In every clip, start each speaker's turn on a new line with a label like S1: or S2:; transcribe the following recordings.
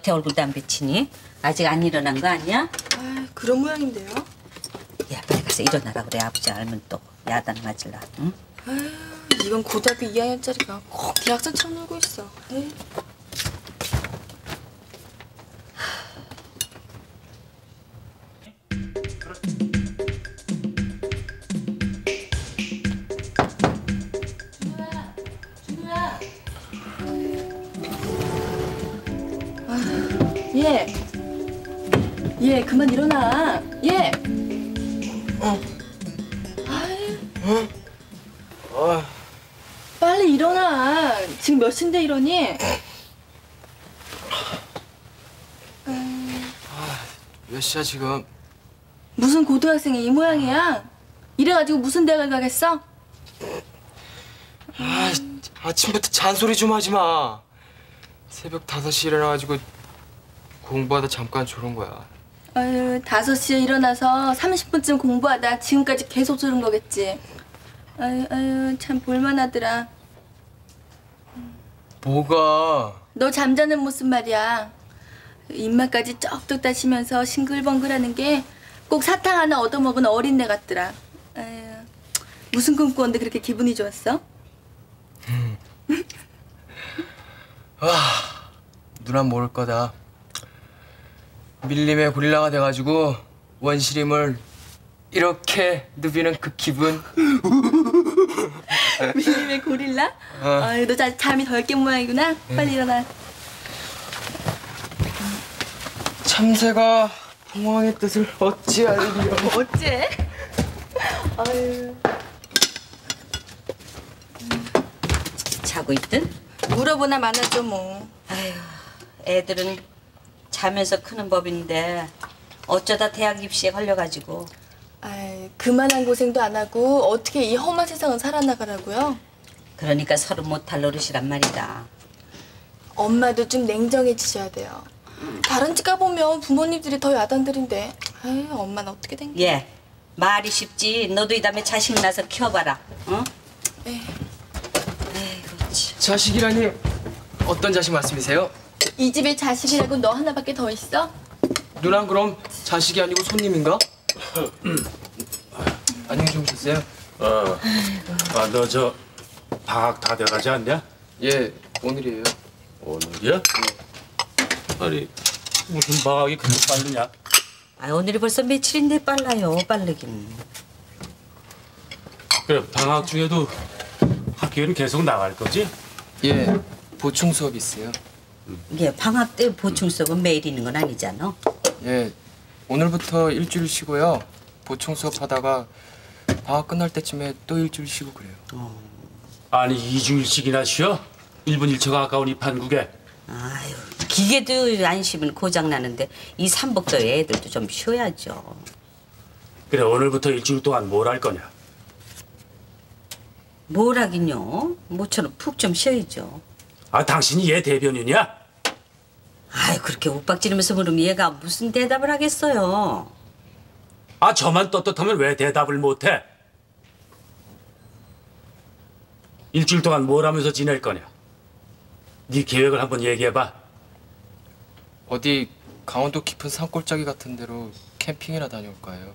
S1: 여태 얼굴도 안 비치니? 아직 안 일어난 거 아니야?
S2: 아, 그런 모양인데요.
S1: 야 빨리 가서 일어나라 그래 아버지 알면 또 야단 맞을라 응?
S2: 아유, 이번 고등학교 2학년짜리가 꼭 대학생처럼 예, 그만 일어나. 예. 빨리 일어나. 지금 몇 시인데 이러니?
S3: 몇 시야 지금?
S2: 무슨 고등학생이 이 모양이야? 이래가지고 무슨 대학을 가겠어?
S3: 아, 아침부터 잔소리 좀 하지 마. 새벽 5시 일어나가지고 공부하다 잠깐 졸은 거야.
S2: 아유, 5시에 일어나서 30분쯤 공부하다 지금까지 계속 졸은 거겠지. 아유, 아유, 참 볼만하더라.
S3: 뭐가?
S2: 너 잠자는 모습 말이야. 입맛까지 쩍쩍 따시면서 싱글벙글하는 게 꼭 사탕 하나 얻어먹은 어린애 같더라. 아유, 무슨 꿈 꾸었는데 그렇게 기분이 좋았어?
S3: 누난 모를 거다. 밀림의 고릴라가 돼가지고 원시림을 이렇게 누비는 그 기분.
S2: 밀림의 고릴라?
S3: 어.
S2: 아유, 너 자, 잠이 덜 깬 모양이구나. 빨리 일어나.
S3: 참새가 봉황의 뜻을 어찌하리요.
S2: 어째? 아유.
S1: 자고 있든?
S2: 물어보나 마나죠 뭐.
S1: 아휴 애들은 자면서 크는 법인데 어쩌다 대학 입시에 걸려가지고
S2: 아이, 그만한 고생도 안 하고 어떻게 이 험한 세상을 살아나가라고요?
S1: 그러니까 서로 못할 노릇이란 말이다
S2: 엄마도 좀 냉정해지셔야 돼요. 다른 집 가보면 부모님들이 더 야단들인데 아이, 엄마는 어떻게 된 거야?
S1: 얘 말이 쉽지 너도 이 다음에 자식 낳아서 키워봐라 어?
S2: 에이,
S1: 에이구 참
S3: 자식이라니 어떤 자식 말씀이세요?
S2: 이 집에 자식이라고 너 하나밖에 더 있어?
S3: 누난 그럼 자식이 아니고 손님인가? 안녕히 주무셨어요?
S4: 어. 아, 너 저 방학 다 돼가지 않냐?
S3: 예, 오늘이에요.
S4: 오늘이야? 아니 무슨 방학이 그렇게 빠르냐?
S1: 아, 오늘이 벌써 며칠인데 빨라요 빠르긴
S4: 그래 방학 중에도 학교는 계속 나갈 거지?
S3: 예, 보충 수업이 있어요.
S1: 얘 방학 때 보충 수업은 매일 있는 건 아니잖아
S3: 예, 오늘부터 일주일 쉬고요. 보충 수업 하다가 방학 끝날 때쯤에 또 일주일 쉬고 그래요.
S4: 아니 이주일씩이나 쉬어? 일본 일처가 아까운 이 판국에
S1: 아유 기계도 안 쉬면 고장 나는데 이 삼복도에 애들도 좀 쉬어야죠
S4: 그래 오늘부터 일주일 동안 뭘 할 거냐?
S1: 뭘 하긴요 모처럼 푹 좀 쉬어야죠
S4: 아 당신이 얘 대변인이야?
S1: 아이 그렇게 욱박지르면서 물으면 얘가 무슨 대답을 하겠어요
S4: 아 저만 떳떳하면 왜 대답을 못해? 일주일 동안 뭘 하면서 지낼 거냐? 네 계획을 한번 얘기해봐.
S3: 어디 강원도 깊은 산골짜기 같은 데로 캠핑이나 다녀올까 해요.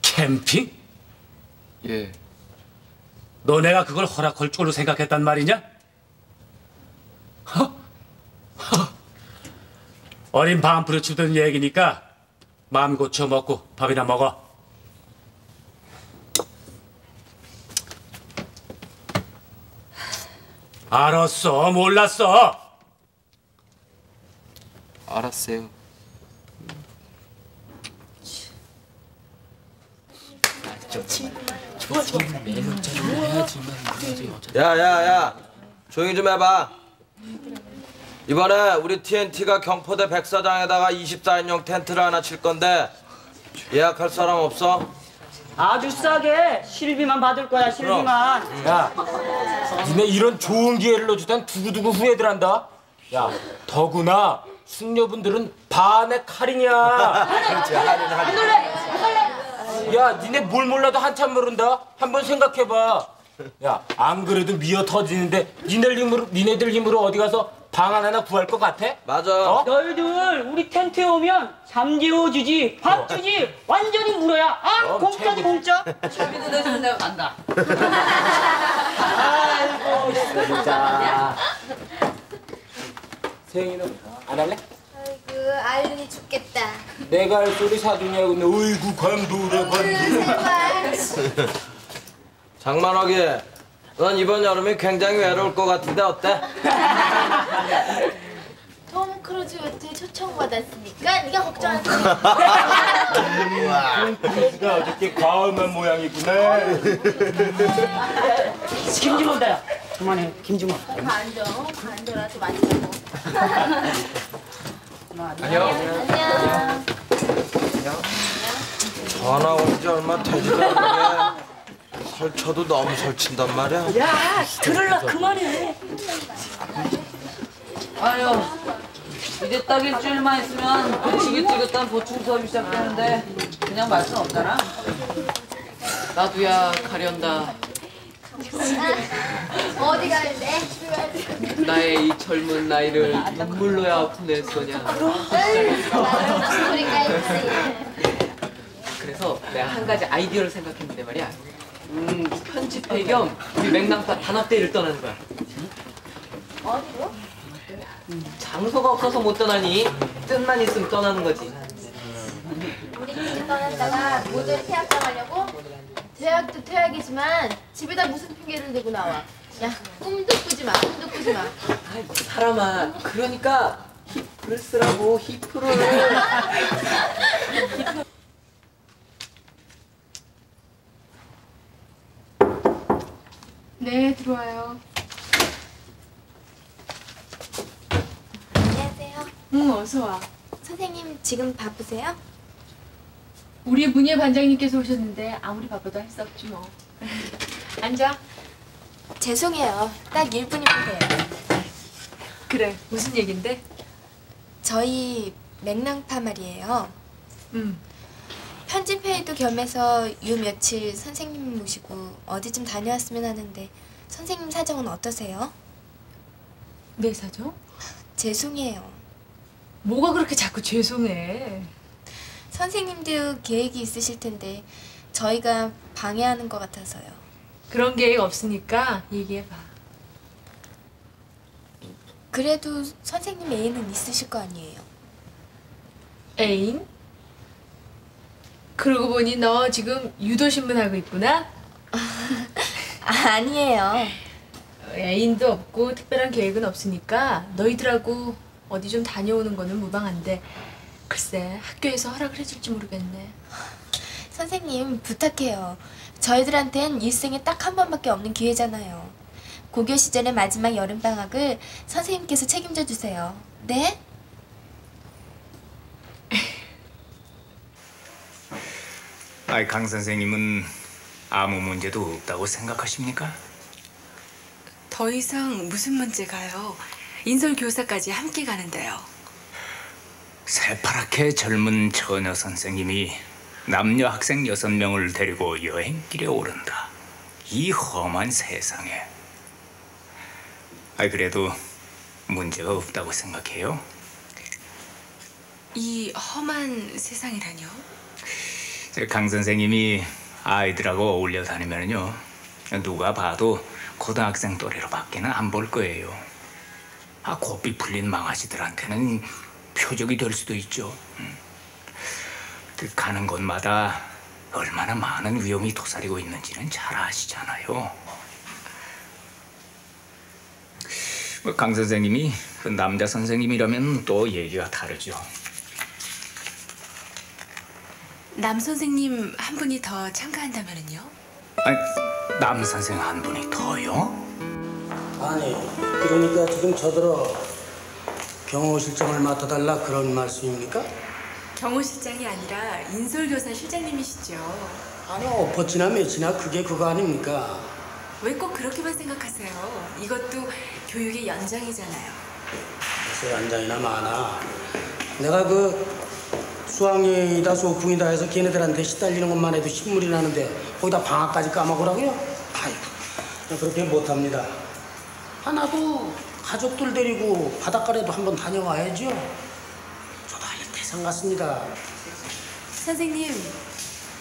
S4: 캠핑?
S3: 예,
S4: 너 내가 그걸 허락할 줄로 생각했단 말이냐? 허? 허. 어린 밤 부르치던 얘기니까 마음 고쳐 먹고 밥이나 먹어. 알았어, 몰랐어.
S3: 알았어요.
S5: 야야야 조용히 좀 해봐 이번에 우리 TNT가 경포대 백사장에다가 24인용 텐트를 하나 칠 건데 예약할 사람 없어?
S6: 아주 싸게 실비만 받을 거야 실비만
S7: 야, 니네 이런 좋은 기회를 놓치다니 두고두고 후회들 한다. 야, 더구나 숙녀분들은 반의 칼이냐.
S5: 그렇지 할인 할인
S7: 야, 니네 뭘 몰라도 한참 모른다. 한번 생각해봐.
S8: 야, 안 그래도 미어 터지는데 니네 힘으로 니네들 힘으로 어디 가서 방 하나 구할 것 같아?
S5: 맞아.
S8: 어?
S6: 너희들 우리 텐트에 오면 잠 재워 주지 밥 주지 완전히 물어야 아
S8: 그럼
S6: 공짜지
S8: 최고지.
S6: 공짜
S9: 차비도 내주면 내가 간다.
S8: 진짜. 세영이는 안 할래?
S7: 아이고 알른이 죽겠다.
S8: 내가 할 소리 사두냐고 근데 어이구 관두래 관두.
S5: 장만하기. 넌 이번 여름이 굉장히 외로울 것 같은데 어때?
S7: 톰 크루즈 요트에 초청받았으니까 네가 걱정하지 마.
S8: 가 어저께 과음한 모양이구나.
S6: 김주모다 야 그만해 김주모
S7: 반정, 반정라도 많이 먹어.
S3: 안녕.
S7: 안녕.
S5: 전화 온 지 얼마 되지도 않는데 설쳐도 너무 설친단 말이야.
S6: 야 들을라 그만해
S10: 아유 이제 딱 일주일만 있으면 보충이 찌긋한 보충 수업이 시작되는데 그냥 말순 없잖아 나도야 가련다
S7: 어디 가는데?
S10: 나의 이 젊은 나이를 눈물로야
S7: 무슨 했지.
S10: 그래서 내가 한 가지 아이디어를 생각했는데 말이야 음 편집회 겸 우리 맹랑파 단합대회를 떠나는 거야
S7: 어디로?
S10: 장소가 없어서 못 떠나니 뜻만 있으면 떠나는 거지
S7: 우리끼리 떠났다가 모조리 퇴학당하려고? 퇴학도 퇴학이지만 집에다 무슨 핑계를 대고 나와. 야 꿈도 꾸지 마. 꿈도 꾸지 마.
S10: 아이 사람아 그러니까 히프를 쓰라고 히프를
S11: 네 들어와요.
S7: 안녕하세요.
S11: 응 어서 와.
S7: 선생님 지금 바쁘세요?
S11: 우리 문예 반장님께서 오셨는데 아무리 바빠도 할 수 없지 뭐. 앉아.
S7: 죄송해요. 딱 1분이면 돼요.
S11: 그래 무슨 얘긴데?
S7: 저희 맥랑파 말이에요.
S11: 응.
S7: 편집회의도 겸해서 요 며칠 선생님 모시고 어디 좀 다녀왔으면 하는데 선생님 사정은 어떠세요?
S11: 내 사정?
S7: 죄송해요.
S11: 뭐가 그렇게 자꾸 죄송해?
S7: 선생님도 계획이 있으실 텐데 저희가 방해하는 것 같아서요.
S11: 그런 계획 없으니까 얘기해봐.
S7: 그래도 선생님 애인은 있으실 거 아니에요.
S11: 애인? 그러고 보니 너 지금 유도신문 하고 있구나?
S7: 아, 아니에요.
S11: 애인도 없고 특별한 계획은 없으니까 너희들하고 어디 좀 다녀오는 거는 무방한데 글쎄 학교에서 허락을 해줄지 모르겠네.
S7: 선생님 부탁해요. 저희들한텐 일생에 딱 한 번밖에 없는 기회잖아요. 고교 시절의 마지막 여름 방학을 선생님께서 책임져 주세요. 네?
S12: 아이 강 선생님은 아무 문제도 없다고 생각하십니까?
S13: 더 이상 무슨 문제가요? 인솔 교사까지 함께 가는데요.
S12: 새파랗게 젊은 처녀 선생님이 남녀 학생 여섯 명을 데리고 여행길에 오른다. 이 험한 세상에. 아이 그래도 문제가 없다고 생각해요.
S13: 이 험한 세상이라뇨?
S12: 저강 선생님이 아이들하고 어울려 다니면요 누가 봐도 고등학생 또래로밖에는 안 볼 거예요. 아 고삐 풀린 망아지들한테는 표적이 될 수도 있죠. 음. 그 가는 곳마다 얼마나 많은 위험이 도사리고 있는지는 잘 아시잖아요. 뭐강 선생님이 그 남자 선생님이라면 또 얘기가 다르죠.
S13: 남 선생님 한 분이 더 참가한다면은요?
S12: 아니, 남 선생 한 분이 더요?
S14: 아니 그러니까 지금 저들어 경호 실장을 맡아달라 그런 말씀입니까?
S13: 경호 실장이 아니라 인솔 교사 실장님이시죠.
S14: 아니 엎어치나 몇이나 그게 그거 아닙니까?
S13: 왜 꼭 그렇게만 생각하세요? 이것도 교육의 연장이잖아요.
S14: 글쎄 연장이나 많아 내가 그 수학여행이다 소풍이다 해서 걔네들한테 시달리는 것만 해도 신물이 나는데 거기다 방학까지 까먹으라고요? 아이고 그렇게 못합니다. 하나도 가족들 데리고 바닷가라도 한번 다녀와야죠. 저도 아예 대상 같습니다.
S11: 선생님,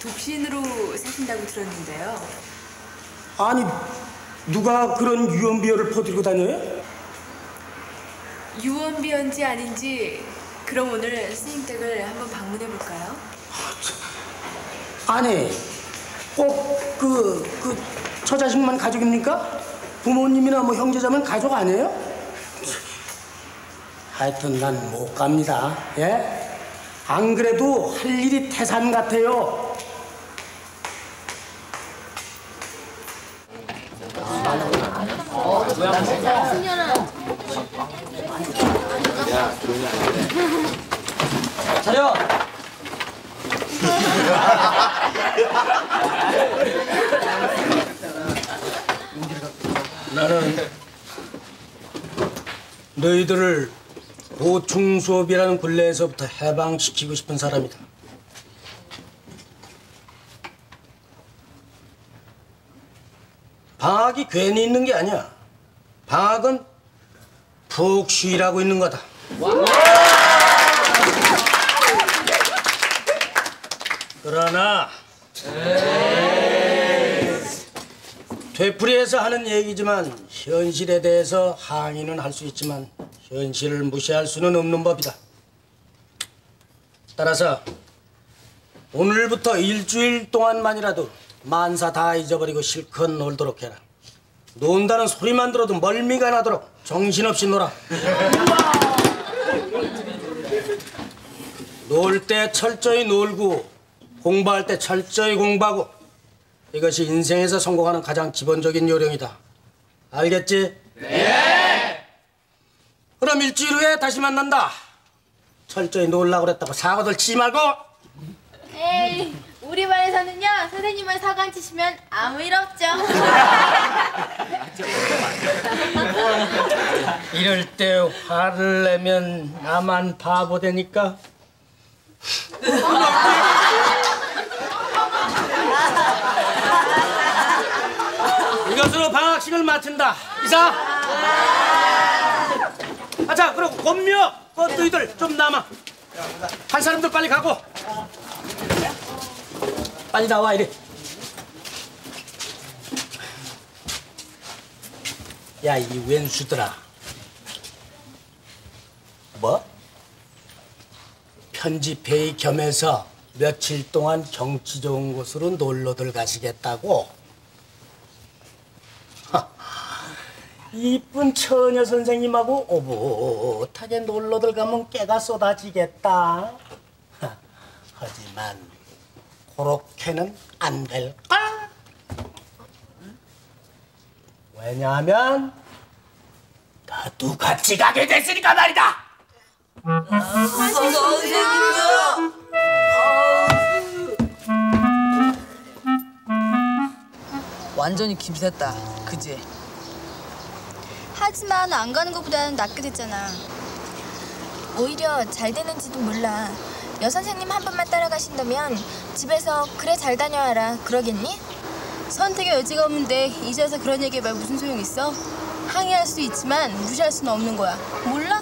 S11: 독신으로 사신다고 들었는데요.
S14: 아니 누가 그런 유언비어를 퍼뜨리고 다녀요?
S11: 유언비어인지 아닌지 그럼 오늘 스님 댁을 한번 방문해 볼까요?
S14: 아니 꼭 그그 처자식만 가족입니까? 부모님이나 뭐 형제자면 가족 아니에요? 하여튼 난 못 갑니다. 예? 안 그래도 할 일이 태산 같아요.
S10: 차려!
S14: 나는 너희들을 보충 수업이라는 굴레에서부터 해방시키고 싶은 사람이다. 방학이 괜히 있는 게 아니야. 방학은 푹 쉬라고 있는 거다. 그러나 되풀이해서 하는 얘기지만 현실에 대해서 항의는 할 수 있지만 현실을 무시할 수는 없는 법이다. 따라서 오늘부터 일주일 동안만이라도 만사 다 잊어버리고 실컷 놀도록 해라. 논다는 소리만 들어도 멀미가 나도록 정신없이 놀아. 놀 때 철저히 놀고 공부할 때 철저히 공부하고 이것이 인생에서 성공하는 가장 기본적인 요령이다. 알겠지? 네. 그럼 일주일 후에 다시 만난다. 철저히 놀라고 그랬다고 사고들 치지 말고.
S15: 에이, 우리 반에서는요 선생님만 안 치시면 아무 일 없죠.
S14: 이럴 때 화를 내면 나만 바보 되니까. 이것으로 방학식을 마친다. 이사. 아, 자, 그럼 권묘, 너희들 좀 남아. 한 사람들 빨리 가고. 빨리 나와 이래. 야, 이 왼수들아. 뭐? 편집회의 겸해서 며칠 동안 경치 좋은 곳으로 놀러들 가시겠다고? 이쁜 처녀 선생님하고 오붓하게 놀러들 가면 깨가 쏟아지겠다. 하, 하지만 그렇게는 안 될까? 왜냐하면 나도 같이 가게 됐으니까 말이다.
S16: 완전히 김샜다. 그지?
S15: 하지만 안 가는 것보다는 낫게 됐잖아. 오히려 잘 되는지도 몰라. 여 선생님 한 번만 따라가신다면 집에서 그래 잘 다녀와라 그러겠니? 선택의 여지가 없는데 이제 와서 그런 얘기해봐 무슨 소용 있어? 항의할 수 있지만 무시할 수는 없는 거야. 몰라?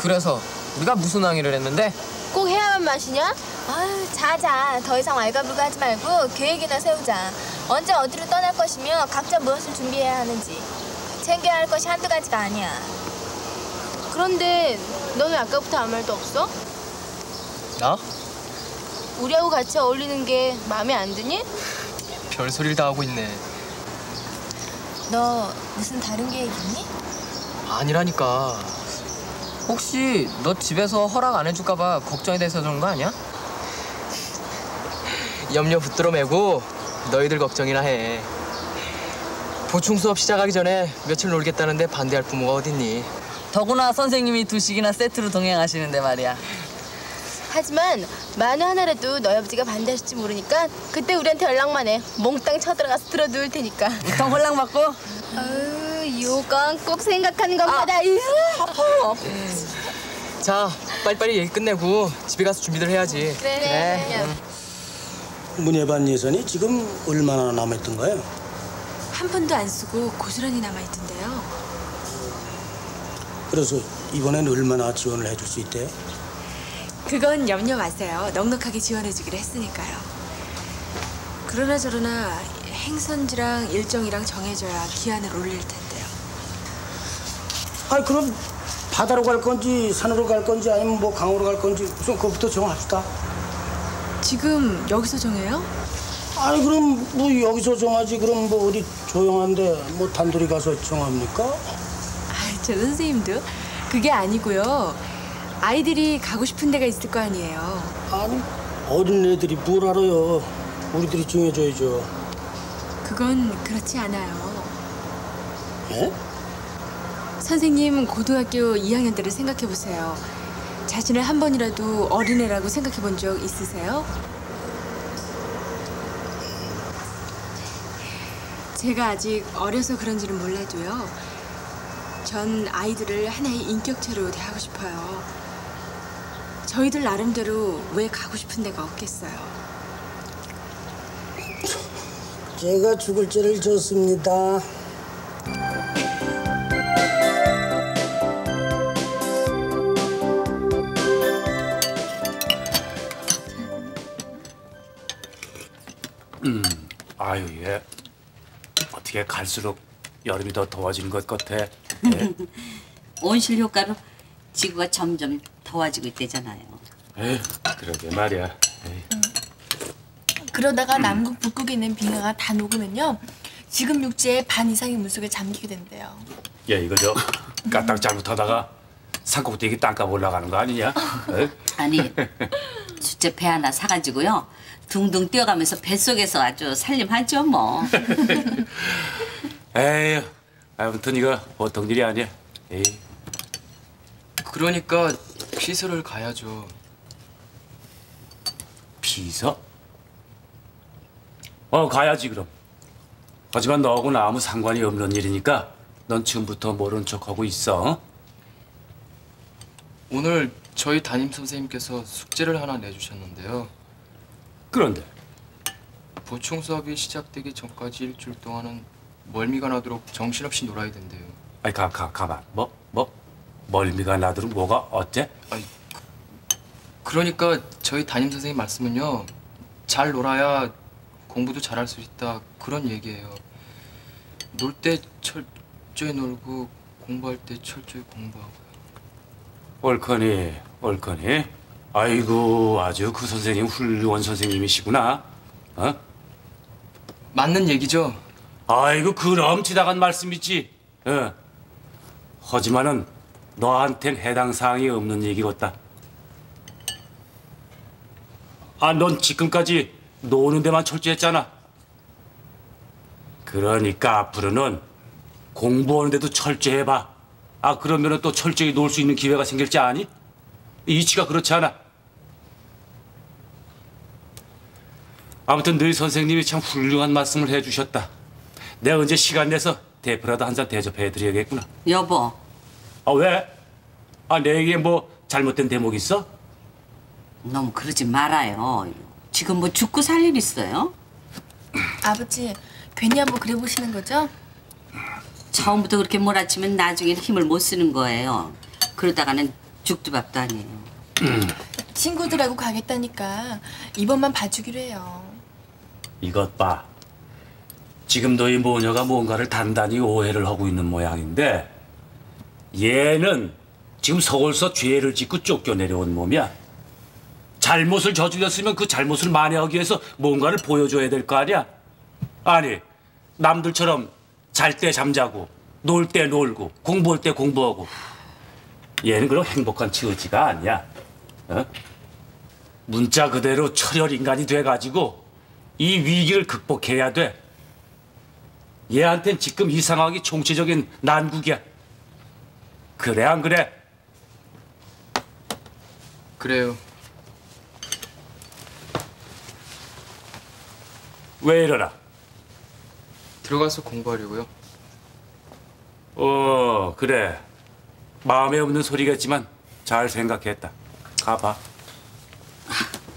S10: 그래서 우리가 무슨 항의를 했는데?
S15: 꼭 해야만 마시냐? 아유 자자 더 이상 왈가불가하지 말고 계획이나 세우자. 언제 어디로 떠날 것이며 각자 무엇을 준비해야 하는지 챙겨야 할 것이 한두 가지가 아니야. 그런데 너왜 아까부터 아무 말도 없어?
S10: 나?
S15: 우리하고 같이 어울리는 게 마음에 안 드니?
S10: 별소리를 다 하고 있네.
S15: 너 무슨 다른 계획 있니?
S10: 아니라니까. 혹시 너 집에서 허락 안 해줄까 봐 걱정이 돼서 그런 거 아니야? 염려 붙들어 매고 너희들 걱정이나 해. 보충 수업 시작하기 전에 며칠 놀겠다는데 반대할 부모가 어딨니?
S16: 더구나 선생님이 두식이나 세트로 동행하시는데 말이야.
S15: 하지만 만에 하나라도 너희 아버지가 반대하실지 모르니까 그때 우리한테 연락만 해. 몽땅 쳐들어가서 들어누울 테니까.
S16: 더 홀랑 받고?
S15: 아유, 이호건 꼭 생각하는 것마다 이 아파.
S10: 자, 빨리빨리 얘기 끝내고 집에 가서 준비들 해야지.
S15: 그래.
S14: 문예반 예산이 지금 얼마나 남았던가요?
S11: 한 푼도 안 쓰고 고스란히 남아있던데요.
S14: 그래서 이번엔 얼마나 지원을 해줄 수 있대요?
S11: 그건 염려 마세요. 넉넉하게 지원해주기로 했으니까요. 그러나 저러나 행선지랑 일정이랑 정해져야 기한을 올릴 텐데요.
S14: 아니 그럼 바다로 갈 건지 산으로 갈 건지 아니면 뭐 강으로 갈 건지 우선 그것부터 정합시다.
S11: 지금 여기서 정해요?
S14: 아니 그럼 뭐 여기서 정하지 그럼 뭐 어디 조용한데 뭐 단둘이 가서 정합니까?
S11: 아, 저 선생님도 그게 아니고요. 아이들이 가고 싶은 데가 있을 거 아니에요.
S14: 아니 어린 애들이 뭘 알아요. 우리들이 정해줘야죠.
S11: 그건 그렇지 않아요.
S14: 예?
S11: 선생님 고등학교 2학년 때를 생각해 보세요. 자신을 한 번이라도 어린애라고 생각해 본 적 있으세요? 제가 아직 어려서 그런지는 몰라도요. 전 아이들을 하나의 인격체로 대하고 싶어요. 저희들 나름대로 왜 가고 싶은 데가 없겠어요.
S14: 제가 죽을 죄를 졌습니다.
S4: 음, 아유 얘 어떻게 갈수록 여름이 더 더워지는 것 같아. 예?
S1: 온실 효과로 지구가 점점 더워지고 있대잖아요.
S4: 에휴, 그러게 말이야.
S2: 그러다가 남극 북극에 있는 빙하가 다 녹으면요. 지금 육지의 반 이상이 물속에 잠기게 된대요.
S4: 얘 이거 저 까딱 잘못하다가 산꼭대기 땅값 올라가는 거 아니냐? 에?
S1: 아니 수제 배 하나 사가지고요. 둥둥 뛰어가면서 뱃속에서 아주 살림하죠 뭐.
S4: 에휴, 아무튼 이거 보통 일이 아니야. 에이.
S3: 그러니까 피서를 가야죠.
S4: 비서? 어 가야지 그럼. 하지만 너하고는 아무 상관이 없는 일이니까 넌 지금부터 모른 척하고 있어. 어?
S3: 오늘 저희 담임 선생님께서 숙제를 하나 내주셨는데요.
S4: 그런데
S3: 보충 수업이 시작되기 전까지 일주일 동안은 멀미가 나도록 정신없이 놀아야 된대요.
S4: 아니 가, 가, 가만. 뭐? 뭐? 멀미가 나도록 뭐가 어때?
S3: 그러니까 저희 담임 선생님 말씀은요. 잘 놀아야 공부도 잘할 수 있다 그런 얘기예요. 놀 때 철저히 놀고 공부할 때 철저히 공부하고.
S4: 옳거니, 옳거니. 아이고, 아주 그 선생님 훌륭한 선생님이시구나. 어?
S3: 맞는 얘기죠?
S4: 아이고, 그럼 지나간 말씀이지. 어. 하지만은 너한텐 해당 사항이 없는 얘기겠다. 아, 넌 지금까지 노는 데만 철저했잖아. 그러니까 앞으로는 공부하는 데도 철저해봐. 아, 그러면은 또 철저히 놀 수 있는 기회가 생길지 아니? 이치가 그렇지 않아. 아무튼 너희 선생님이 참 훌륭한 말씀을 해주셨다. 내가 언제 시간 내서 대표라도 한 잔 대접해드려야겠구나.
S1: 여보,
S4: 아 왜? 아 내게 뭐 잘못된 대목 있어?
S1: 너무 그러지 말아요. 지금 뭐 죽고 살 일 있어요?
S2: 아버지, 괜히 한번 그래 보시는 거죠?
S1: 처음부터 그렇게 몰아치면 나중엔 힘을 못 쓰는 거예요. 그러다가는 죽도 밥도 아니에요.
S2: 친구들하고 가겠다니까 이번만 봐주기로 해요.
S4: 이것 봐. 지금 너희 모녀가 뭔가를 단단히 오해를 하고 있는 모양인데 얘는 지금 서울서 죄를 짓고 쫓겨내려온 몸이야. 잘못을 저질렀으면 그 잘못을 만회하기 위해서 뭔가를 보여줘야 될 거 아니야? 아니, 남들처럼 잘 때 잠자고 놀 때 놀고 공부할 때 공부하고 얘는 그런 행복한 처지가 아니야. 어? 문자 그대로 철혈 인간이 돼가지고 이 위기를 극복해야 돼. 얘한텐 지금 이 상황이 총체적인 난국이야. 그래 안 그래?
S3: 그래요.
S4: 왜 이러나?
S3: 들어가서 공부하려고요.
S4: 어 그래. 마음에 없는 소리겠지만 잘 생각했다. 가봐.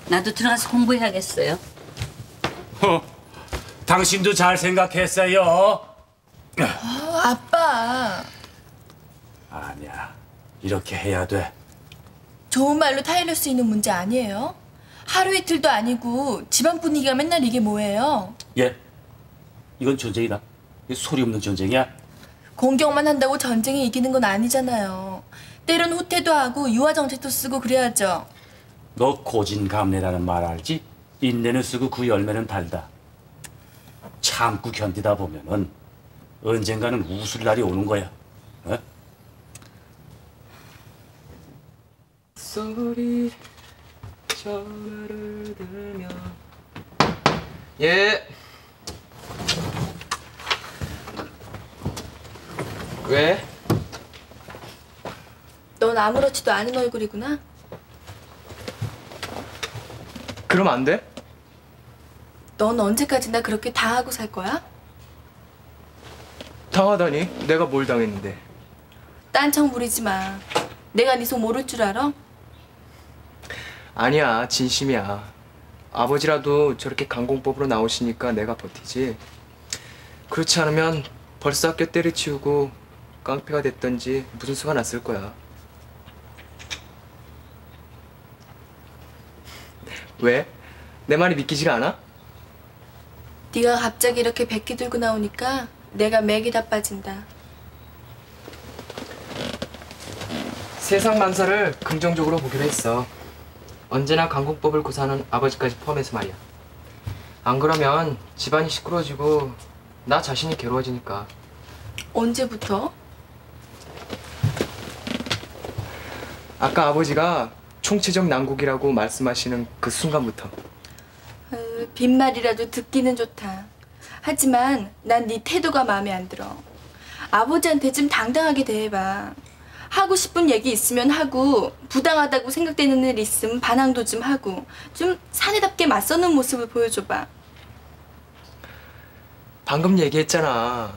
S1: 나도 들어가서 공부해야겠어요.
S4: 어, 당신도 잘 생각했어요.
S2: 아, 아빠.
S4: 아니야. 이렇게 해야 돼.
S2: 좋은 말로 타일릴 수 있는 문제 아니에요? 하루 이틀도 아니고 집안 분위기가 맨날 이게 뭐예요?
S4: 예. 이건 전쟁이다. 소리 없는 전쟁이야.
S2: 공격만 한다고 전쟁에 이기는 건 아니잖아요. 때론 후퇴도 하고 유화 정책도 쓰고 그래야죠.
S4: 너 고진감래라는 말 알지? 인내는 쓰고 그 열매는 달다. 참고 견디다 보면은 언젠가는 웃을 날이 오는 거야. 어?
S3: 소리 전화를 들면 예 왜?
S2: 넌 아무렇지도 않은 얼굴이구나.
S3: 그럼 안 돼?
S2: 넌 언제까지나 그렇게 다 하고 살 거야?
S3: 당하다니 내가 뭘 당했는데
S2: 딴청 부리지 마. 내가 네 속 모를 줄 알아?
S3: 아니야 진심이야 아버지라도 저렇게 강공법으로 나오시니까 내가 버티지 그렇지 않으면 벌써 학교 때려치우고 깡패가 됐던지 무슨 수가 났을 거야 왜? 내 말이 믿기지가 않아?
S2: 네가 갑자기 이렇게 백기 들고 나오니까 내가 맥이 다 빠진다.
S3: 세상 만사를 긍정적으로 보기로 했어. 언제나 강국법을 구사하는 아버지까지 포함해서 말이야. 안 그러면 집안이 시끄러지고 나 자신이 괴로워지니까.
S2: 언제부터?
S3: 아까 아버지가 총체적 난국이라고 말씀하시는 그 순간부터.
S2: 어, 빈말이라도 듣기는 좋다. 하지만 난 네 태도가 마음에 안 들어. 아버지한테 좀 당당하게 대해봐. 하고 싶은 얘기 있으면 하고 부당하다고 생각되는 일 있으면 반항도 좀 하고 좀 사내답게 맞서는 모습을 보여줘봐.
S3: 방금 얘기했잖아.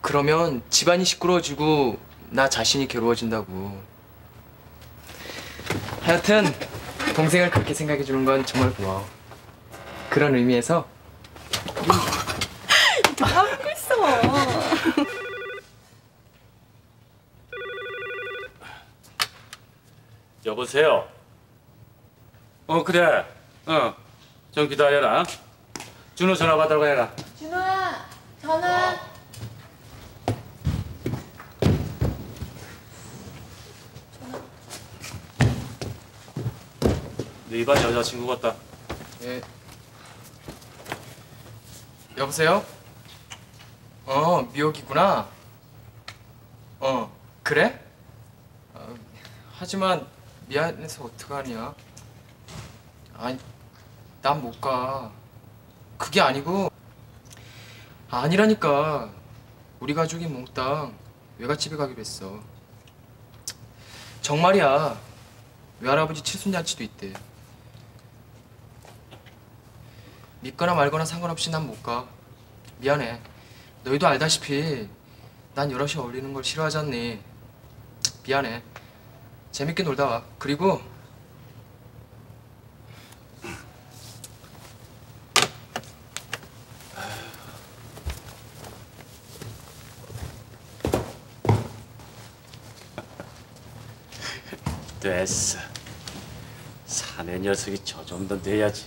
S3: 그러면 집안이 시끄러워지고 나 자신이 괴로워진다고. 하여튼 동생을 그렇게 생각해 주는 건 정말 고마워. 그런 의미에서
S2: 뭐 하고 있어?
S4: 여보세요. 어 그래. 어 좀 기다려라. 준호 전화 받으러 가라.
S2: 준호야, 전화.
S4: 너 이반 여자친구 같다.
S3: 예. 여보세요? 어, 미역이구나. 어, 그래? 어, 하지만 미안해서 어떡하냐? 아니, 난 못 가. 그게 아니고 아니라니까. 우리 가족이 몽땅 외갓집에 가기로 했어. 정말이야. 외할아버지 칠순잔치도 있대. 믿거나 말거나 상관없이 난 못 가. 미안해. 너희도 알다시피 난 여럿이 어울리는 걸 싫어하지 않니? 미안해. 재밌게 놀다 와. 그리고
S4: 됐어. 사내 녀석이 저 정도 돼야지.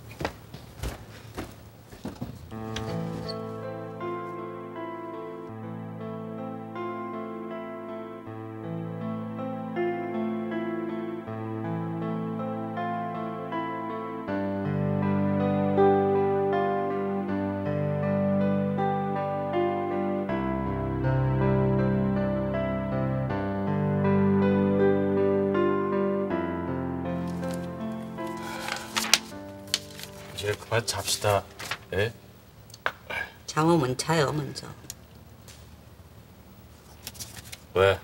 S4: 잡시다. 예?
S1: 잠오면 자요 먼저.
S4: 왜?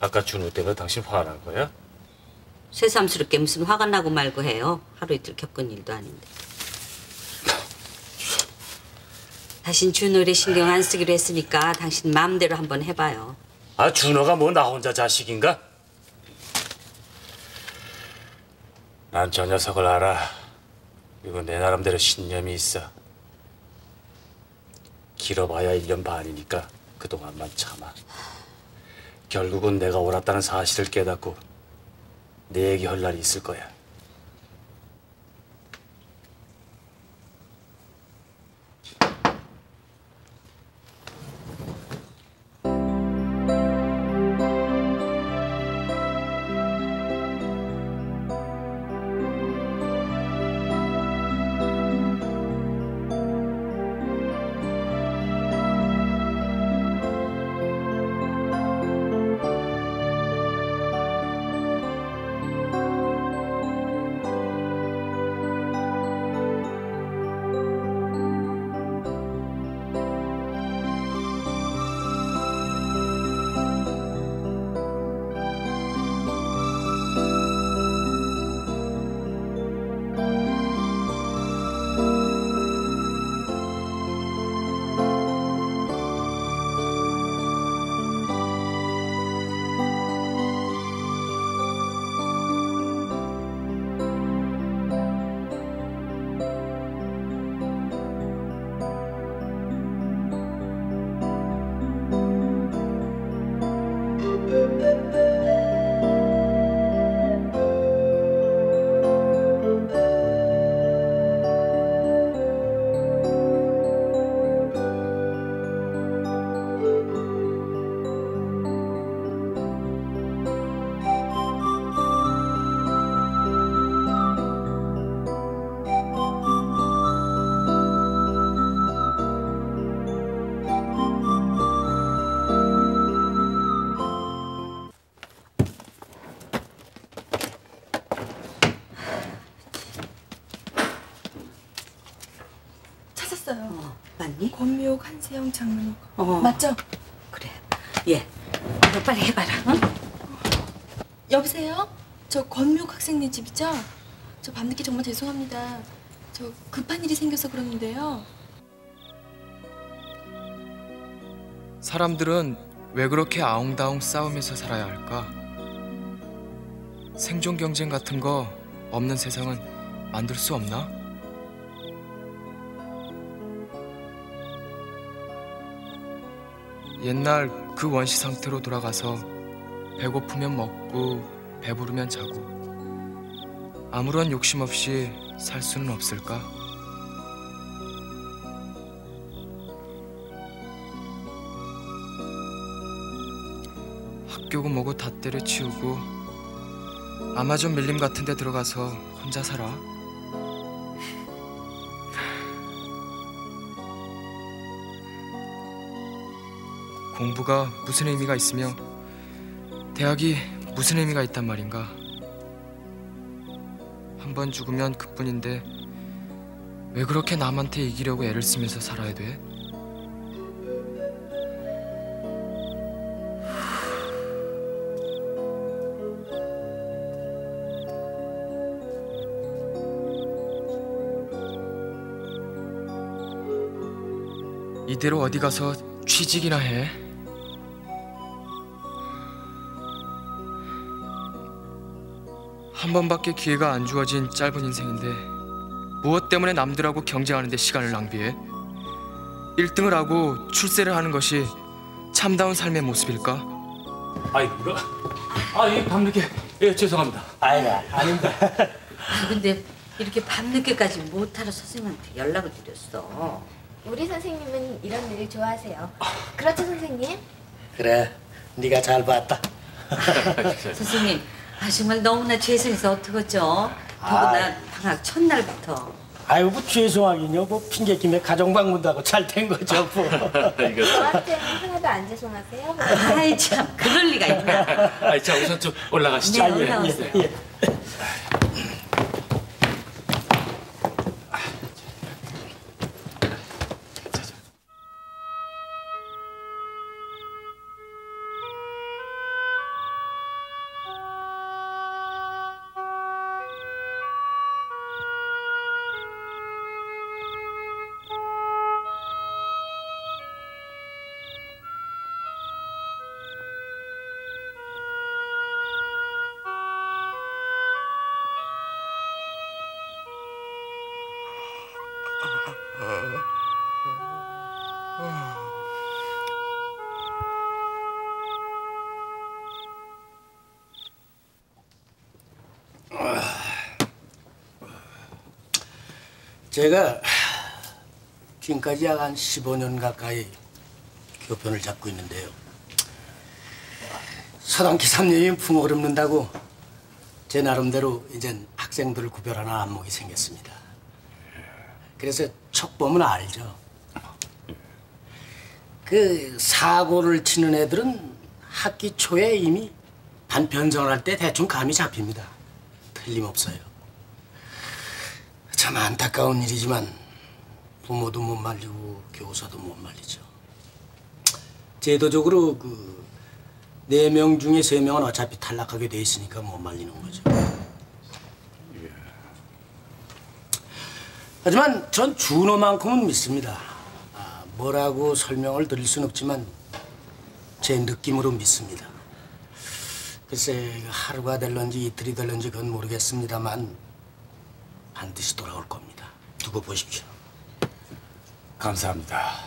S4: 아까 준호 때문에 당신 화난 거야?
S1: 새삼스럽게 무슨 화가 나고 말고 해요. 하루 이틀 겪은 일도 아닌데. 다신 준호를 신경 안 쓰기로 했으니까 당신 마음대로 한번 해봐요.
S4: 아 준호가 뭐 나 혼자 자식인가? 난 저 녀석을 알아. 그리고 내 나름대로 신념이 있어. 길어봐야 1년 반이니까 그동안만 참아. 결국은 내가 옳았다는 사실을 깨닫고 내 얘기 할 날이 있을 거야.
S2: 권미옥, 한세영, 장문옥.
S1: 어.
S2: 맞죠?
S1: 예. 이거 빨리 해봐라. 응?
S2: 여보세요? 저 권미옥 학생네 집이죠? 저 밤늦게 정말 죄송합니다. 저 급한 일이 생겨서 그러는데요.
S3: 사람들은 왜 그렇게 아웅다웅 싸우면서 살아야 할까? 생존 경쟁 같은 거 없는 세상은 만들 수 없나? 옛날 그 원시 상태로 돌아가서 배고프면 먹고 배부르면 자고 아무런 욕심 없이 살 수는 없을까? 학교고 뭐고 다 때려치우고 아마존 밀림 같은 데 들어가서 혼자 살아. 공부가 무슨 의미가 있으며 대학이 무슨 의미가 있단 말인가? 한 번 죽으면 그뿐인데 왜 그렇게 남한테 이기려고 애를 쓰면서 살아야 돼? 이대로 어디 가서 취직이나 해. 한 번밖에 기회가 안 주어진 짧은 인생인데 무엇 때문에 남들하고 경쟁하는데 시간을 낭비해? 1등을 하고 출세를 하는 것이 참다운 삶의 모습일까?
S4: 아이 이거 아이 밤늦게 예 죄송합니다.
S14: 아이고 아닙니다.
S1: 아, 근데 이렇게 밤늦게까지 못하러 선생님한테 연락을 드렸어.
S15: 우리 선생님은 이런 일 좋아하세요. 그렇죠, 선생님?
S14: 그래 네가 잘 봤다.
S1: 선생님, 아, 정말 너무나 죄송해서 어떡하죠? 더구나 방학 첫날부터.
S14: 아이고 뭐 죄송하긴요. 뭐 핑계 김에 가정 방문도 하고 잘 된 거죠 뭐.
S15: 저한테는 하나도 안 죄송하세요?
S1: 아이 참 그럴 리가 있나?
S4: 아이 자 우선 좀 올라가시죠.
S1: 네, 올라오세요.
S14: 예. 제가 지금까지 약한 15년 가까이 교편을 잡고 있는데요. 서당키 3년이면 붕어를 읊는다고 제 나름대로 이젠 학생들을 구별하는 안목이 생겼습니다. 그래서 척 보면 알죠. 그 사고를 치는 애들은 학기 초에 이미 반 변성을 할 때 대충 감이 잡힙니다. 틀림없어요. 참 안타까운 일이지만 부모도 못 말리고 교사도 못 말리죠. 제도적으로 그 네 명 중에 세 명은 어차피 탈락하게 돼 있으니까 못 말리는 거죠. 하지만 전 준호만큼은 믿습니다. 아, 뭐라고 설명을 드릴 순 없지만 제 느낌으로 믿습니다. 글쎄 하루가 될런지 이틀이 될런지 그건 모르겠습니다만 반드시 돌아올 겁니다. 두고 보십시오.
S4: 감사합니다.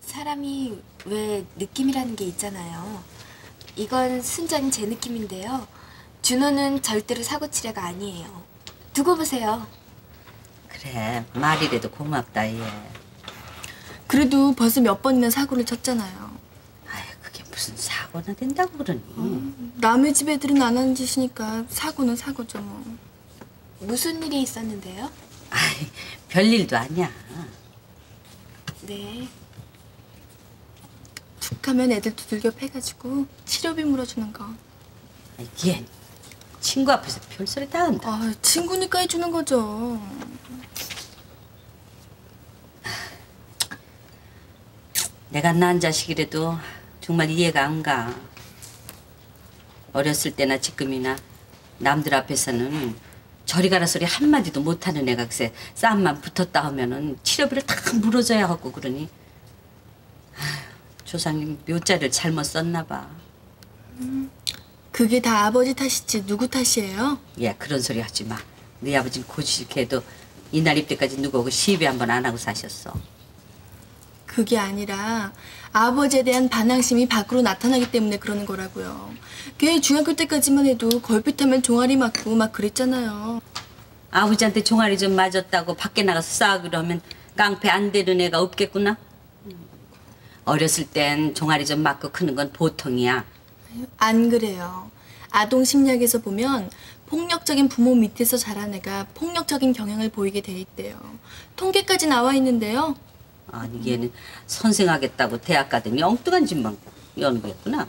S15: 사람이 왜 느낌이라는 게 있잖아요. 이건 순전히 제 느낌인데요. 준호는 절대로 사고치레가 아니에요. 두고 보세요.
S1: 그래 말이라도 고맙다 얘.
S2: 그래도 벌써 몇 번이나 사고를 쳤잖아요.
S1: 그게 무슨 사 고나 된다고 그러니.
S2: 남의 집 애들은 안 하는 짓이니까 사고는 사고죠 뭐.
S15: 무슨 일이 있었는데요?
S1: 별일도 아니야.
S15: 네.
S2: 툭 하면 애들 두들겨 패가지고 치료비 물어주는 거.
S1: 얘 친구 앞에서 별소리 다 한다.
S2: 아, 친구니까 해주는 거죠.
S1: 내가 낳은 자식이라도 정말 이해가 안 가. 어렸을 때나 지금이나 남들 앞에서는 저리 가라 소리 한마디도 못하는 애가 글쎄 싸움만 붙었다 하면은 치료비를 다 물어줘야 하고 그러니 아휴, 조상님 묘자를 잘못 썼나 봐.
S2: 그게 다 아버지 탓이지 누구 탓이에요?
S1: 야 그런 소리 하지 마. 네 아버지는 고지식해도 이날 입대까지 누구 오고 시비 한 번 안 하고 사셨어.
S2: 그게 아니라 아버지에 대한 반항심이 밖으로 나타나기 때문에 그러는 거라고요. 걔 중학교 때까지만 해도 걸핏하면 종아리 맞고 막 그랬잖아요.
S1: 아버지한테 종아리 좀 맞았다고 밖에 나가서 싸우기로 하면 깡패 안 되는 애가 없겠구나. 어렸을 땐 종아리 좀 맞고 크는 건 보통이야.
S2: 안 그래요. 아동 심리학에서 보면 폭력적인 부모 밑에서 자란 애가 폭력적인 경향을 보이게 돼 있대요. 통계까지 나와 있는데요.
S1: 아니 얘는 선생하겠다고 대학 가더니 엉뚱한 짓만 연구했구나.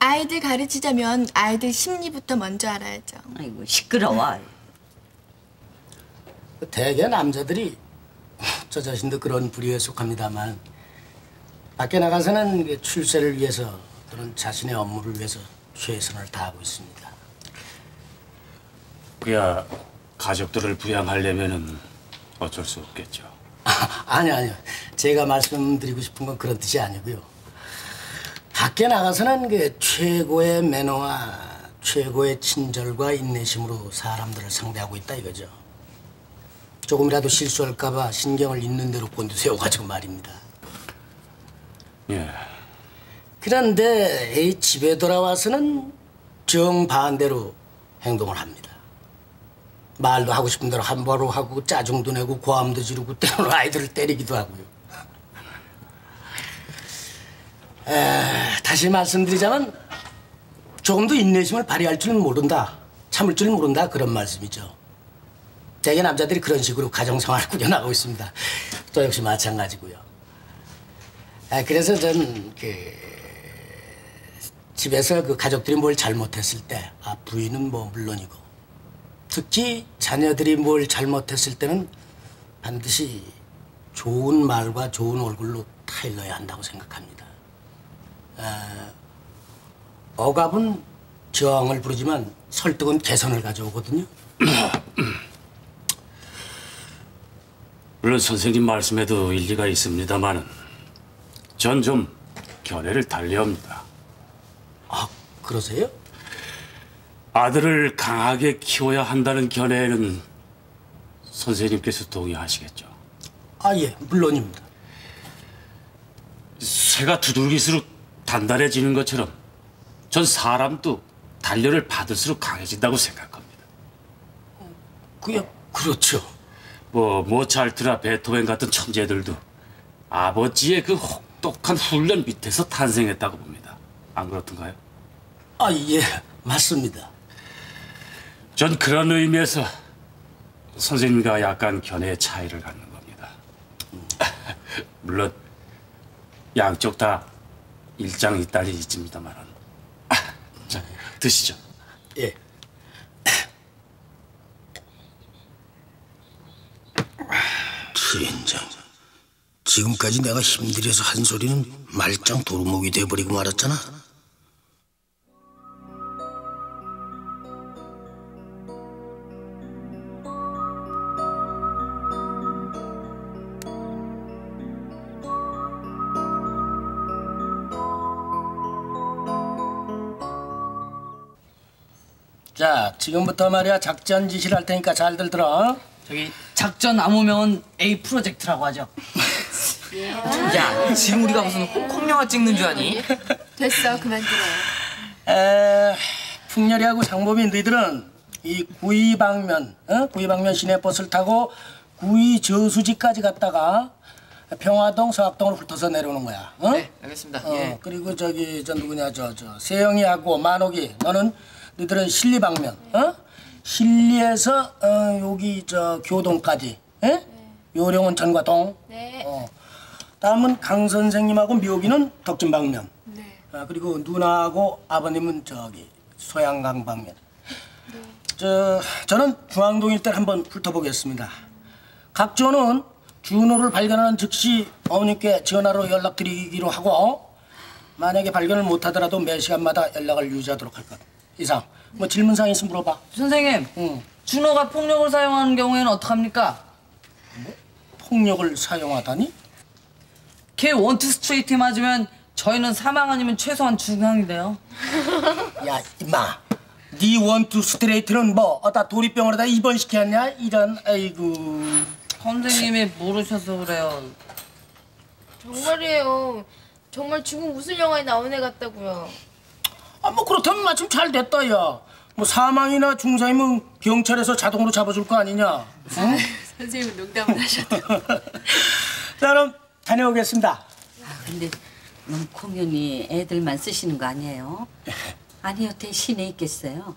S2: 아이들 가르치자면 아이들 심리부터 먼저 알아야죠.
S1: 아이고 시끄러워.
S14: 대개 남자들이 저 자신도 그런 부류에 속합니다만 밖에 나가서는 그 출세를 위해서 또는 자신의 업무를 위해서 최선을 다하고 있습니다.
S4: 그야 가족들을 부양하려면은 어쩔 수 없겠죠.
S14: 아니 아니요. 제가 말씀드리고 싶은 건 그런 뜻이 아니고요. 밖에 나가서는 그 최고의 매너와 최고의 친절과 인내심으로 사람들을 상대하고 있다 이거죠. 조금이라도 실수할까 봐 신경을 있는 대로 곤두세워 가지고 말입니다.
S4: 예.
S14: 그런데 이 집에 돌아와서는 정반대로 행동을 합니다. 말도 하고 싶은 대로 함부로 하고 짜증도 내고 고함도 지르고 때로는 아이들을 때리기도 하고요. 에, 다시 말씀드리자면 조금도 인내심을 발휘할 줄은 모른다. 참을 줄은 모른다. 그런 말씀이죠. 대개 남자들이 그런 식으로 가정생활을 꾸려나가고 있습니다. 저 역시 마찬가지고요. 아, 그래서 전 그 집에서 그 가족들이 뭘 잘못했을 때, 아, 부인은 뭐 물론이고, 특히 자녀들이 뭘 잘못했을 때는 반드시 좋은 말과 좋은 얼굴로 타일러야 한다고 생각합니다. 아, 억압은 저항을 부르지만 설득은 개선을 가져오거든요.
S4: 물론 선생님 말씀에도 일리가 있습니다만은 전 좀 견해를 달리합니다.
S14: 아, 그러세요?
S4: 아들을 강하게 키워야 한다는 견해에는 선생님께서 동의하시겠죠.
S14: 아, 예, 물론입니다.
S4: 새가 두들길수록 단단해지는 것처럼 전 사람도 단련을 받을수록 강해진다고 생각합니다.
S14: 그게 그렇죠.
S4: 뭐 모차르트나 베토벤 같은 천재들도 아버지의 그 혹독한 훈련 밑에서 탄생했다고 봅니다. 안 그렇던가요?
S14: 아, 예, 맞습니다.
S4: 전 그런 의미에서 선생님과 약간 견해의 차이를 갖는 겁니다. 물론 양쪽 다 일장일단이 있습니다만은. 자, 드시죠.
S14: 예. 진정. 지금까지 내가 힘들여서 한 소리는 말짱 도루묵이 돼버리고 말았잖아. 지금부터 말이야 작전 지시를 할 테니까 잘들 들어.
S16: 저기 작전 암호명은 A 프로젝트라고 하죠.
S10: 야, 지금 우리가 무슨 홍콩 영화 찍는 줄 아니?
S15: 됐어 그만 들어.
S14: 에, 풍렬이하고 장범이 너희들은 이 구이방면, 어? 구이방면 시내버스를 타고 구이 저수지까지 갔다가 평화동, 서학동으로 훑어서 내려오는 거야. 어?
S10: 네, 알겠습니다.
S14: 어,
S10: 예.
S14: 그리고 저기 저 누구냐 저 저 세영이하고 만옥이 너는 너희들은 실리 방면, 어? 실리에서 어, 여기 저 교동까지, 예? 요령원 전과동.
S15: 네.
S14: 어. 다음은 강 선생님하고 묘기는 덕진 방면.
S15: 네.
S14: 아, 그리고 누나하고 아버님은 저기 소양강 방면. 저 저는 중앙동 일대 한번 훑어보겠습니다. 각조는 준호를 발견하는 즉시 어머니께 전화로 연락드리기로 하고 만약에 발견을 못하더라도 매 시간마다 연락을 유지하도록 할 것. 이상. 뭐 질문사항 있으면 물어봐.
S16: 선생님,
S14: 응.
S16: 준호가 폭력을 사용하는 경우에는 어떡합니까?
S14: 폭력을 사용하다니?
S16: 걔 원투 스트레이트 맞으면 저희는 사망 아니면 최소한 중상이 돼요.
S14: 야 임마. 네 원투 스트레이트는 뭐 어디다 도리병으로다 입원시켰냐? 이런 아이고.
S16: 선생님이 모르셔서 그래요.
S15: 정말이에요. 정말 중국 무슨 영화에 나온 애 같다고요.
S14: 아 뭐 그렇다면 마침 잘 됐다 야. 뭐 사망이나 중상이면 경찰에서 자동으로 잡아줄 거 아니냐? 응?
S15: 선생님 농담을 하셨다.
S14: 자 그럼 다녀오겠습니다.
S1: 아, 근데 너무 공연이 애들만 쓰시는 거 아니에요? 아니 여태 시내 있겠어요?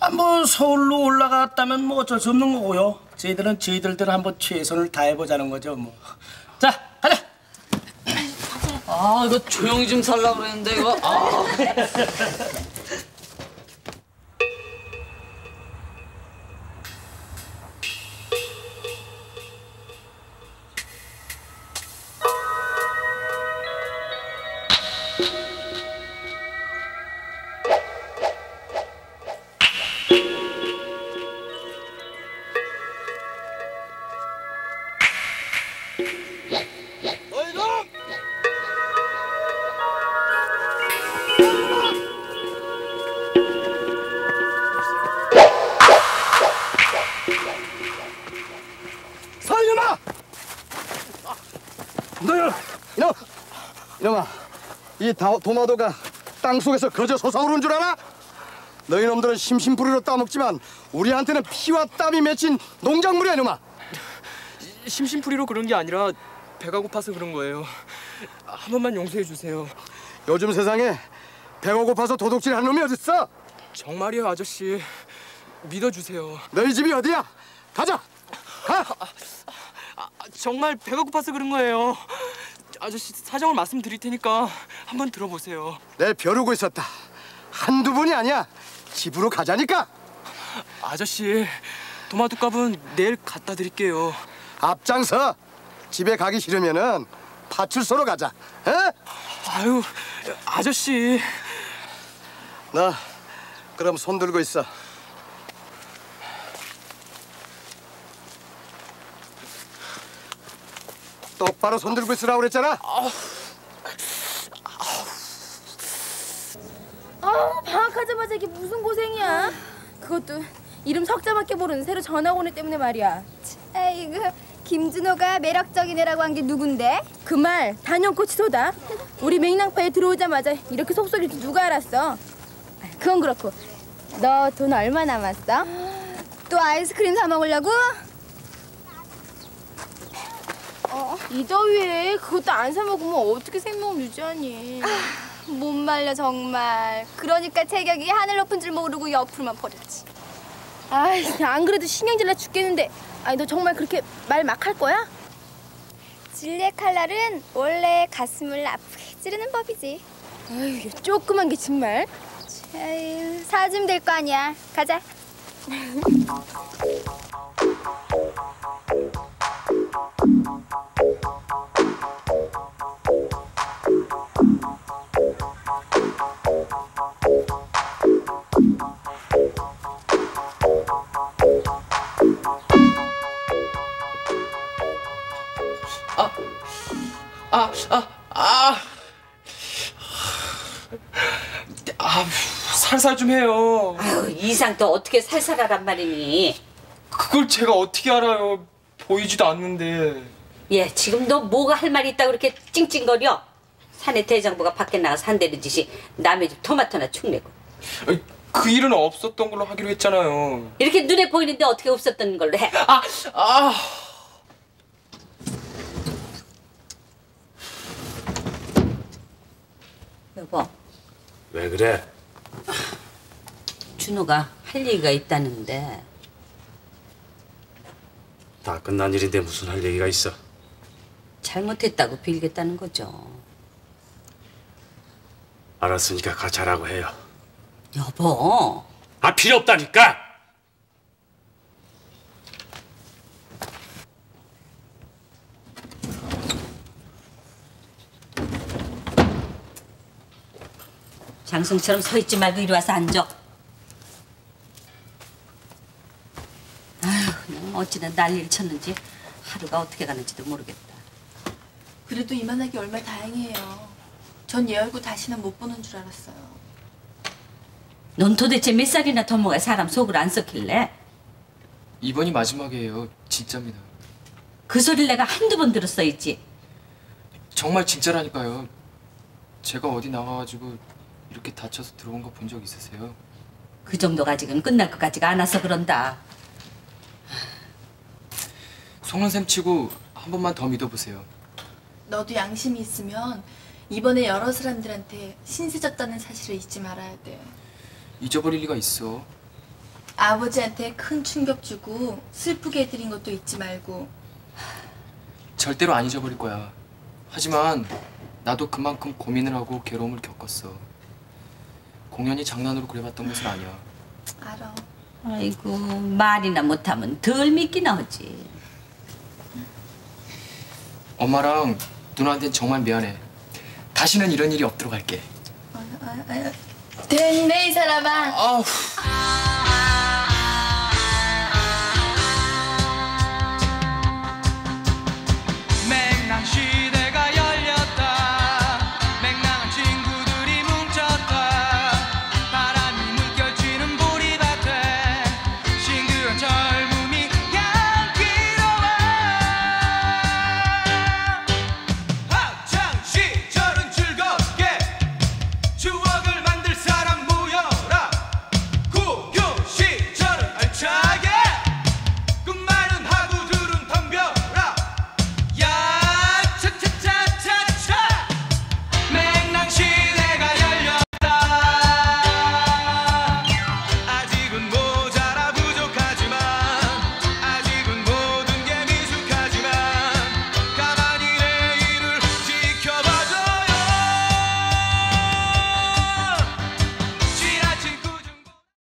S14: 아, 뭐 서울로 올라갔다면 뭐 어쩔 수 없는 거고요. 저희들은 저희들대로 한번 최선을 다해보자는 거죠 뭐. 자.
S16: 아 이거 조용히 좀 살라 그랬는데 이거. 아.
S17: 이 다, 도마도가 땅 속에서 거저 솟아오르는 줄 알아? 너희 놈들은 심심풀이로 따먹지만 우리한테는 피와 땀이 맺힌 농작물이야 이놈아
S3: 심심풀이로 그런 게 아니라 배가 고파서 그런 거예요. 한 번만 용서해 주세요.
S17: 요즘 세상에 배가 고파서 도둑질 하는 놈이 어딨어?
S3: 정말이에요, 아저씨. 믿어주세요.
S17: 너희 집이 어디야? 가자 가!
S3: 아, 정말 배가 고파서 그런 거예요. 아저씨 사정을 말씀드릴 테니까 한번 들어보세요.
S17: 내 벼르고 있었다 한두 번이 아니야 집으로 가자니까
S3: 아저씨 도마도 값은 내일 갖다 드릴게요.
S17: 앞장서 집에 가기 싫으면은 파출소로 가자 에?
S3: 아유 아저씨
S17: 나 그럼 손 들고 있어 똑바로 손 들고 있으라고 그랬잖아
S15: 아 방학하자마자 이게 무슨 고생이야. 그것도 이름 석자밖에 모르는 새로 전학 오는 때문에 말이야. 아이고 김준호가 매력적인 애라고 한 게 누군데? 그 말 단연코 취소다. 우리 맹랑파에 들어오자마자 이렇게 속속일 줄 누가 알았어? 아, 그건 그렇고 너 돈 얼마 남았어? 또 아이스크림 사 먹으려고?
S8: 어, 이 더위에 그것도 안 사 먹으면 어떻게 생명을 유지하니?
S15: 못 말려 정말. 그러니까 체격이 하늘 높은 줄 모르고 옆으로만 버렸지.
S8: 아이, 안 그래도 신경질 나 죽겠는데. 아니, 너 정말 그렇게 말 막 할 거야?
S15: 줄리엣 칼날은 원래 가슴을 아프게 찌르는 법이지.
S8: 아유, 조그만 게 정말.
S15: 아유, 사주면 될 거 아니야. 가자.
S3: 아, 아, 아. 아, 살살 좀 해요.
S1: 아유, 이상 또 어떻게 살살하란 말이니?
S3: 그걸 제가 어떻게 알아요? 보이지도 않는데.
S1: 예, 지금 너 뭐가 할 말이 있다고 그렇게 찡찡거려? 사내 대장부가 밖에 나가서 한대는 짓이 남의 집 토마토나 축내고
S3: 그 일은 없었던 걸로 하기로 했잖아요.
S1: 이렇게 눈에 보이는데 어떻게 없었던 걸로 해?
S3: 아, 아.
S1: 여보,
S4: 왜 그래?
S1: 준호가 할 얘기가 있다는데
S4: 다 끝난 일인데 무슨 할 얘기가 있어?
S1: 잘못했다고 빌겠다는 거죠.
S4: 알았으니까 하라고 해요.
S1: 여보,
S4: 아 필요 없다니까.
S1: 장승처럼 서 있지 말고 이리 와서 앉아. 아휴, 그냥 어찌나 난리를 쳤는지 하루가 어떻게 가는지도 모르겠다.
S2: 그래도 이만하게 얼마나 다행이에요. 전 얘 얼굴 다시는 못 보는 줄 알았어요.
S1: 넌 도대체 몇 살이나 더 먹어야 사람 속을 안 썩힐래?
S3: 이번이 마지막이에요. 진짜입니다.
S1: 그 소리를 내가 한두 번 들었어 있지.
S3: 정말 진짜라니까요. 제가 어디 나가가지고 이렇게 다쳐서 들어온 거 본 적 있으세요?
S1: 그 정도가 지금 끝날 것 같지가 않아서 그런다.
S3: 속는셈 치고 한 번만 더 믿어보세요.
S2: 너도 양심이 있으면 이번에 여러 사람들한테 신세졌다는 사실을 잊지 말아야 돼.
S3: 잊어버릴 리가 있어.
S2: 아버지한테 큰 충격 주고 슬프게 해드린 것도 잊지 말고
S3: 절대로 안 잊어버릴 거야. 하지만 나도 그만큼 고민을 하고 괴로움을 겪었어. 공연이 장난으로 그래봤던 것은 아니야.
S2: 알아.
S1: 아이고 말이나 못하면 덜 믿기나 하지.
S3: 엄마랑 누나한테는 정말 미안해. 다시는 이런 일이 없도록 할게.
S2: 됐네 이 사람아.
S3: 아우.